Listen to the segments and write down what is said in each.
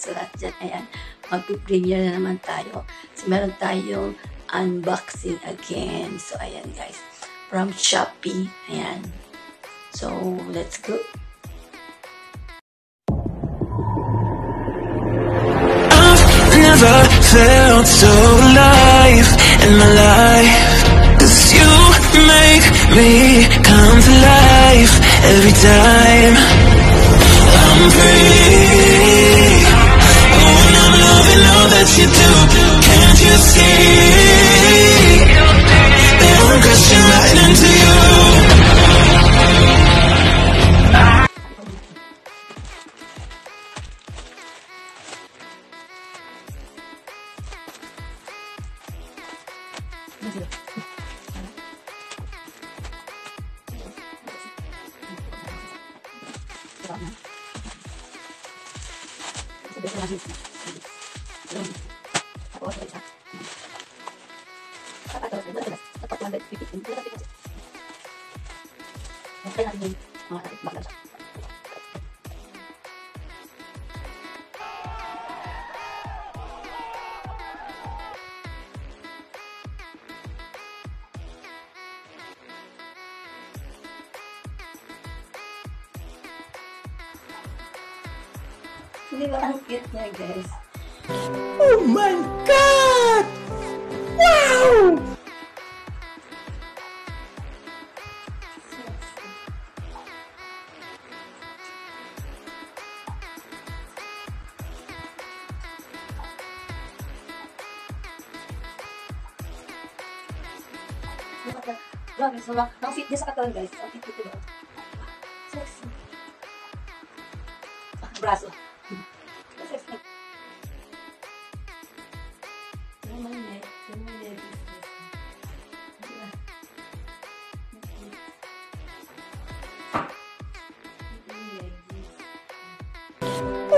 sa lahat dyan. Ayan, mag-premiere na naman tayo. So, meron tayong unboxing again. So, ayan guys. From Shopee. Ayan. So, let's go. Never felt so alive in my life. Cause you make me come to life every time. I'm free. マジで。忙しいですね。うん。終わって。きた。あと、どうしますちょっと不安で、ピピッて。抜け出して。きました。もったいない。まあ、バカでした。Hindi ba ang cute niya, guys? Oh my god! Wow! Grabe, sobrang, ang fit niya sa katawan, guys. Ang fit ito. Sexy. Ah, braso.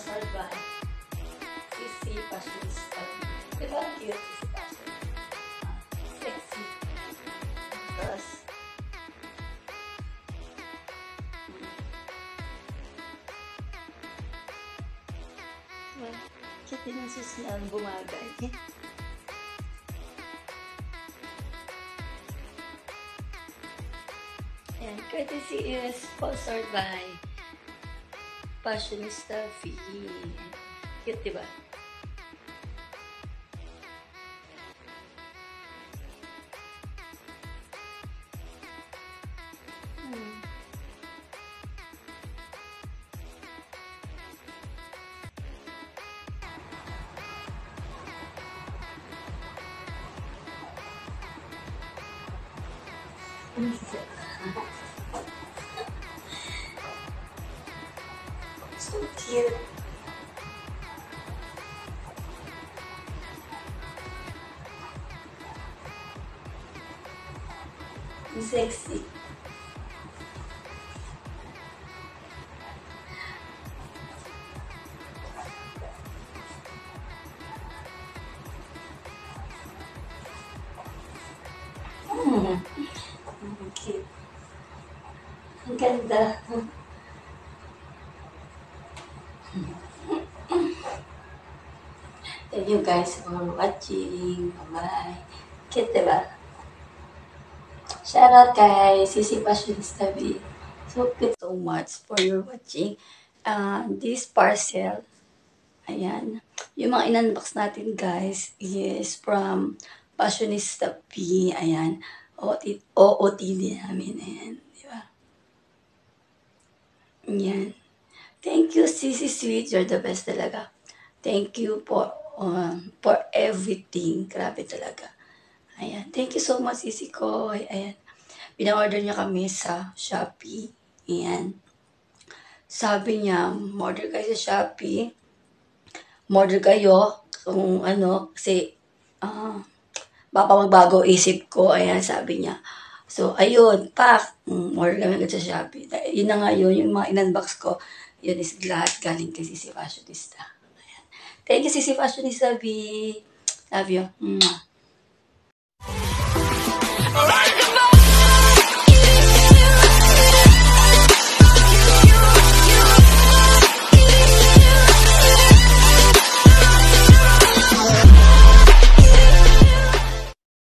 is sponsored by Sisi Fashionista. Diba ang cute Sisi Fashion? Ah, sexy. Tapos, well, cute din ang sis na bumagay. And courtesy is sponsored by fashionista Fiji. ¿Qué te? Thank you. So cute. Sexy. Ang cute. Ang ganda. You guys for watching. Bye-bye. Cute, diba? Shout out kay Sisi Fashionista B. So cute so much for your watching. Uh, this parcel, ayan. Yung mga in-unbox natin guys is from Fashionista B. Ayan. OOT- OOTD namin. Ayan. Di ba? Ayan. Thank you, Sisi Sweet. You're the best talaga. Thank you for um, for everything. Grabe talaga. Ayan. Thank you so much, Sisi ko. Ayan. Pina-order niya kami sa Shopee. Ayan. Sabi niya, order kayo sa Shopee. Order kayo kung ano, kasi ah, baka magbago isip ko. Ayan, sabi niya. So, ayun, pak, mm, order kami sa Shopee. Yun na nga yun, yung mga in-unbox ko, yun is lahat galing kay Sisi Fashionista. Thank you, Sisi Fashionista V. Love you. Mwah.